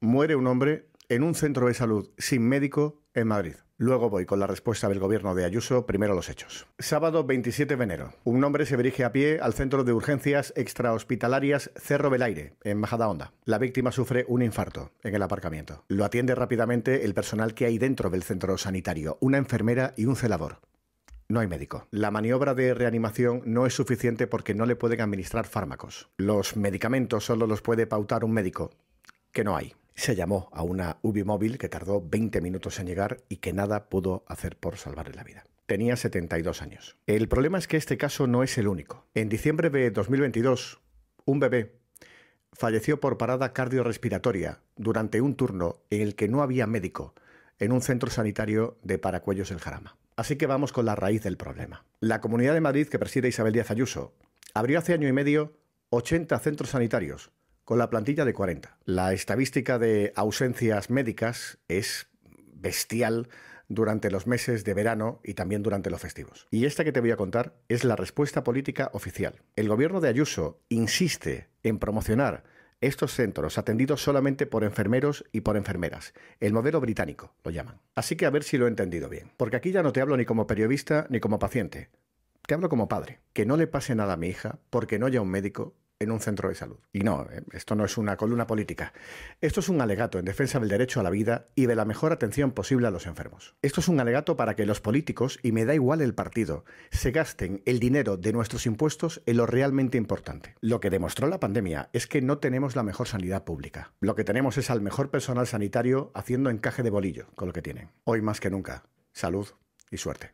Muere un hombre en un centro de salud sin médico en Madrid. Luego voy con la respuesta del gobierno de Ayuso, primero los hechos. Sábado 27 de enero. Un hombre se dirige a pie al centro de urgencias extrahospitalarias Cerro Belaire, en Majadahonda. La víctima sufre un infarto en el aparcamiento. Lo atiende rápidamente el personal que hay dentro del centro sanitario, una enfermera y un celador. No hay médico. La maniobra de reanimación no es suficiente porque no le pueden administrar fármacos. Los medicamentos solo los puede pautar un médico, que no hay. Se llamó a una UBI móvil que tardó 20 minutos en llegar y que nada pudo hacer por salvarle la vida. Tenía 72 años. El problema es que este caso no es el único. En diciembre de 2022, un bebé falleció por parada cardiorrespiratoria durante un turno en el que no había médico en un centro sanitario de Paracuellos el Jarama. Así que vamos con la raíz del problema. La Comunidad de Madrid, que preside Isabel Díaz Ayuso, abrió hace año y medio 80 centros sanitarios, con la plantilla de 40. La estadística de ausencias médicas es bestial durante los meses de verano y también durante los festivos. Y esta que te voy a contar es la respuesta política oficial. El gobierno de Ayuso insiste en promocionar estos centros atendidos solamente por enfermeros y por enfermeras. El modelo británico lo llaman. Así que a ver si lo he entendido bien. Porque aquí ya no te hablo ni como periodista ni como paciente. Te hablo como padre. Que no le pase nada a mi hija porque no haya un médico en un centro de salud. Y no, eh, esto no es una columna política. Esto es un alegato en defensa del derecho a la vida y de la mejor atención posible a los enfermos. Esto es un alegato para que los políticos, y me da igual el partido, se gasten el dinero de nuestros impuestos en lo realmente importante. Lo que demostró la pandemia es que no tenemos la mejor sanidad pública. Lo que tenemos es al mejor personal sanitario haciendo encaje de bolillo con lo que tienen. Hoy más que nunca, salud y suerte.